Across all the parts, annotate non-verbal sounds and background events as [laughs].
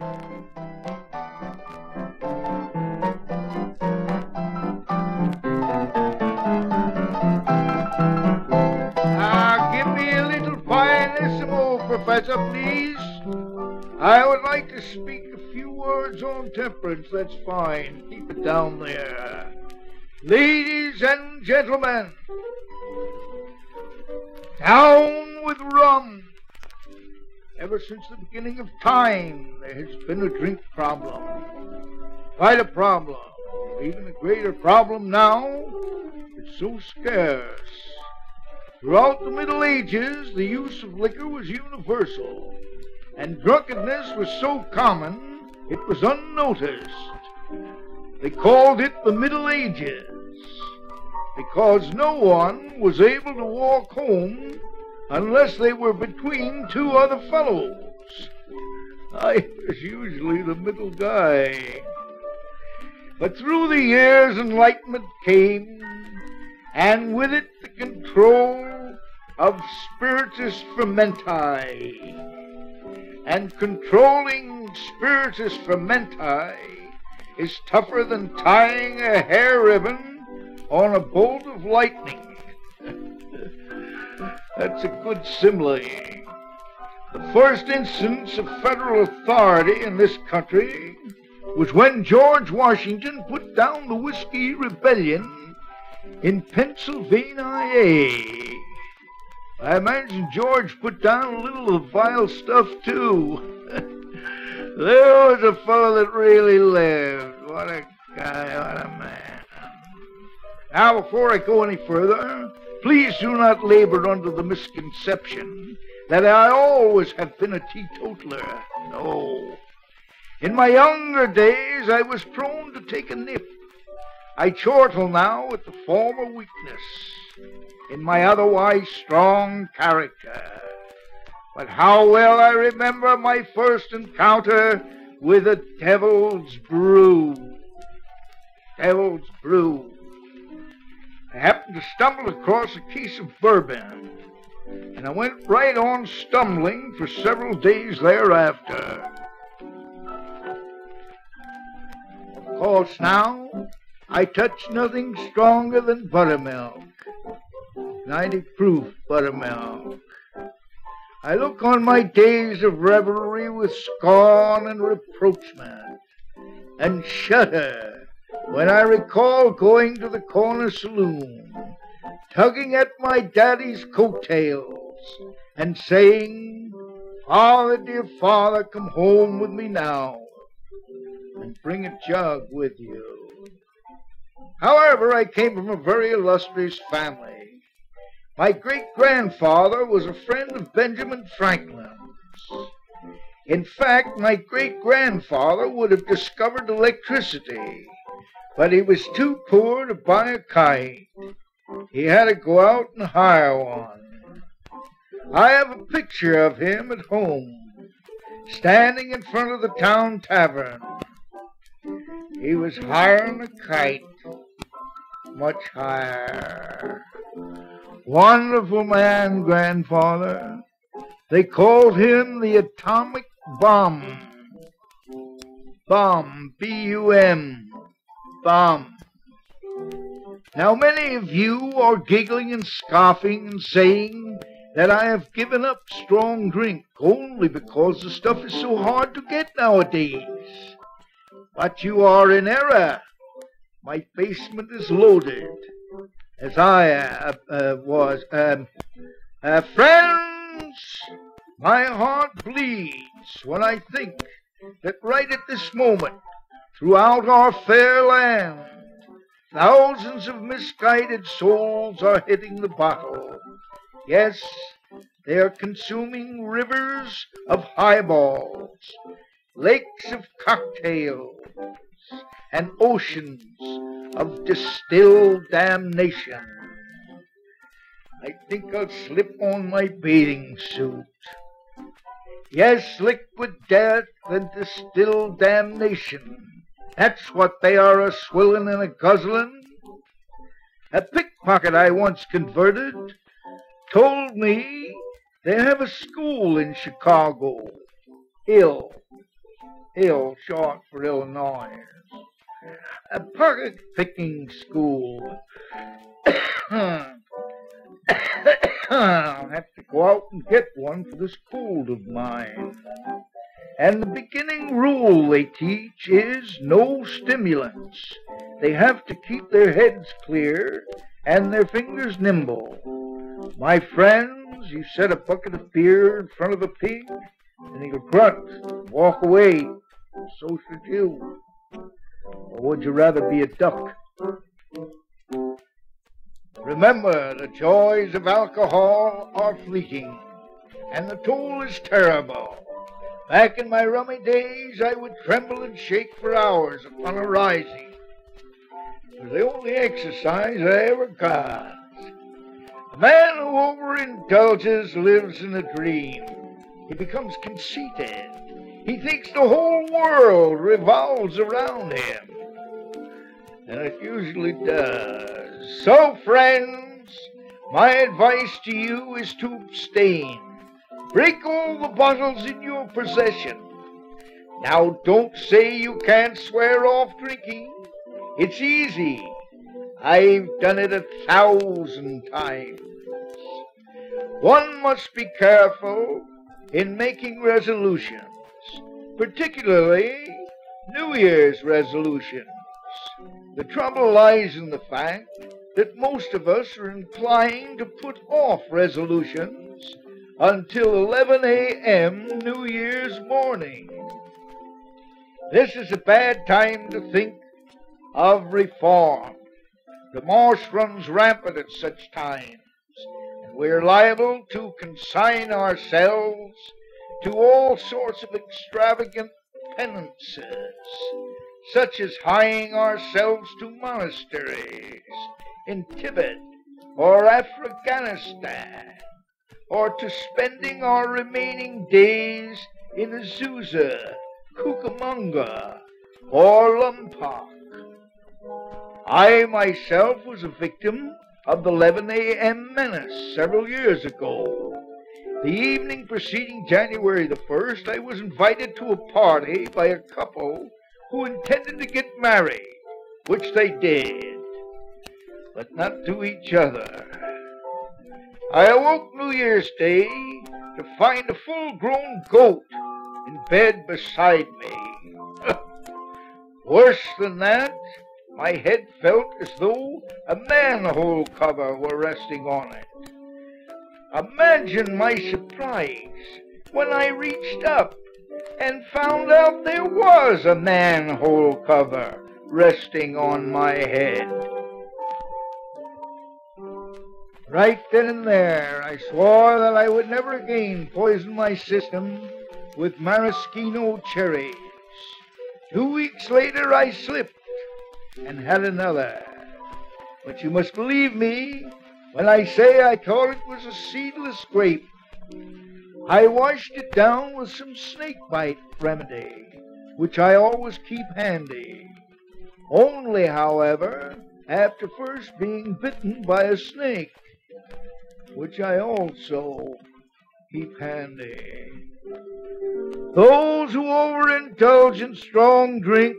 Ah, oh, Professor, please. I would like to speak a few words on temperance. That's fine. Keep it down there. Ladies and gentlemen, down with rum. Ever since the beginning of time, there has been a drink problem. Quite a problem. Even a greater problem now. It's so scarce. Throughout the Middle Ages, the use of liquor was universal, and drunkenness was so common it was unnoticed. They called it the Middle Ages because no one was able to walk home unless they were between two other fellows. I was usually the middle guy. But through the years, enlightenment came, and with it the control of spiritus frumenti. And controlling spiritus frumenti is tougher than tying a hair ribbon on a bolt of lightning. That's a good simile. The first instance of federal authority in this country was when George Washington put down the Whiskey Rebellion in Pennsylvania. I imagine George put down a little of the vile stuff, too. [laughs] there was a fellow that really lived. What a guy, what a man. Now, before I go any further, please do not labor under the misconception that I always have been a teetotaler. No. In my younger days, I was prone to take a nip. I chortle now with the former weakness in my otherwise strong character. But how well I remember my first encounter with a devil's brew. Devil's brew. Happened across a case of bourbon, and I went right on stumbling for several days thereafter. Of course, now I touch nothing stronger than buttermilk. 90 proof buttermilk. I look on my days of revelry with scorn and reproachment, and shudder when I recall going to the corner saloon, tugging at my daddy's coattails, and saying, Father, dear father, come home with me now, and bring a jug with you. However, I came from a very illustrious family. My great grandfather was a friend of Benjamin Franklin's. In fact, my great grandfather would have discovered electricity, but he was too poor to buy a kite. He had to go out and hire one. I have a picture of him at home, standing in front of the town tavern. He was hiring a kite, much higher. Wonderful man, grandfather. They called him the atomic bomb. Bomb, B-U-M, bomb. Now many of you are giggling and scoffing and saying that I have given up strong drink only because the stuff is so hard to get nowadays. But you are in error. My basement is loaded, as I uh, uh, was. Um, uh, friends, my heart bleeds when I think that right at this moment, throughout our fair land, thousands of misguided souls are hitting the bottle. Yes, they are consuming rivers of highballs, lakes of cocktails, and oceans of distilled damnation. I think I'll slip on my bathing suit. Yes, liquid death and distilled damnation. That's what they are a swillin' and a guzzlin'. A pickpocket I once converted told me they have a school in Chicago. Ill. Hill, short for Illinois. A pocket picking school. [coughs] I'll have to go out and get one for this cold of mine. And the beginning rule they teach is no stimulants. They have to keep their heads clear and their fingers nimble. My friends, you set a bucket of beer in front of a pig, and he'll grunt and walk away. So should you. Or would you rather be a duck? Remember, the joys of alcohol are fleeting, and the toll is terrible. Back in my rummy days, I would tremble and shake for hours upon a rising. It was the only exercise I ever got. A man who overindulges lives in a dream. He becomes conceited. He thinks the whole world revolves around him. And it usually does. So, friends, my advice to you is to abstain. Break all the bottles in your possession. Now, don't say you can't swear off drinking. It's easy. I've done it a thousand times. One must be careful in making resolutions, particularly New Year's resolutions. The trouble lies in the fact that most of us are inclined to put off resolutions until 11 a.m. New Year's morning. This is a bad time to think of reform. Remorse runs rampant at such times, and we're liable to consign ourselves to all sorts of extravagant penances, such as hieing ourselves to monasteries in Tibet or Afghanistan, or to spending our remaining days in Azusa, Cucamonga, or Lompoc. I myself was a victim of the 11 a.m. menace several years ago. The evening preceding January the 1st, I was invited to a party by a couple who intended to get married, which they did, but not to each other. I awoke New Year's Day to find a full grown goat in bed beside me. [laughs] Worse than that, my head felt as though a manhole cover were resting on it. Imagine my surprise when I reached up and found out there was a manhole cover resting on my head. Right then and there, I swore that I would never again poison my system with maraschino cherries. Two weeks later, I slipped and had another. But you must believe me when I say I thought it was a seedless grape. I washed it down with some snakebite remedy, which I always keep handy. Only, however, after first being bitten by a snake, which I also keep handy. Those who overindulge in strong drink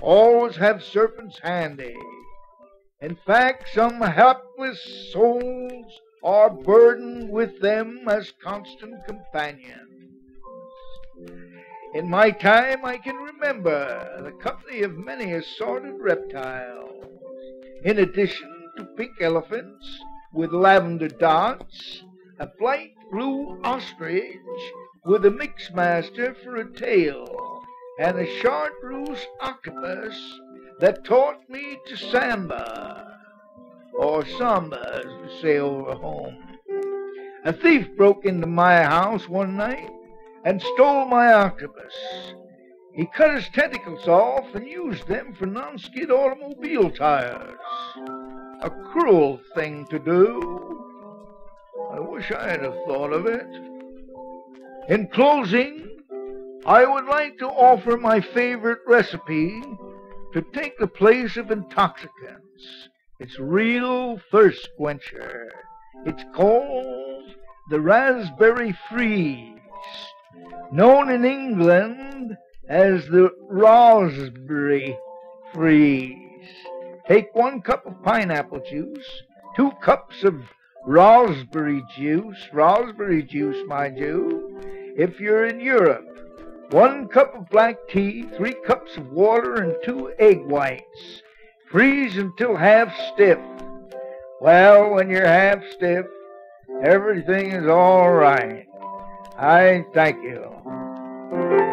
always have serpents handy. In fact, some helpless souls are burdened with them as constant companions. In my time, I can remember the company of many assorted reptiles, in addition to pink elephants with lavender dots, a bright blue ostrich with a mixmaster for a tail, and a chartreuse octopus that taught me to samba, or samba, as we say over home. A thief broke into my house one night and stole my octopus. He cut his tentacles off and used them for non-skid automobile tires. A cruel thing to do. I wish I had have thought of it. In closing, I would like to offer my favorite recipe to take the place of intoxicants. It's real thirst quencher. It's called the raspberry freeze, known in England as the raspberry freeze. Take one cup of pineapple juice, two cups of raspberry juice, raspberry juice, mind you, if you're in Europe. One cup of black tea, three cups of water, and two egg whites. Freeze until half stiff. Well, when you're half stiff, everything is all right. I thank you.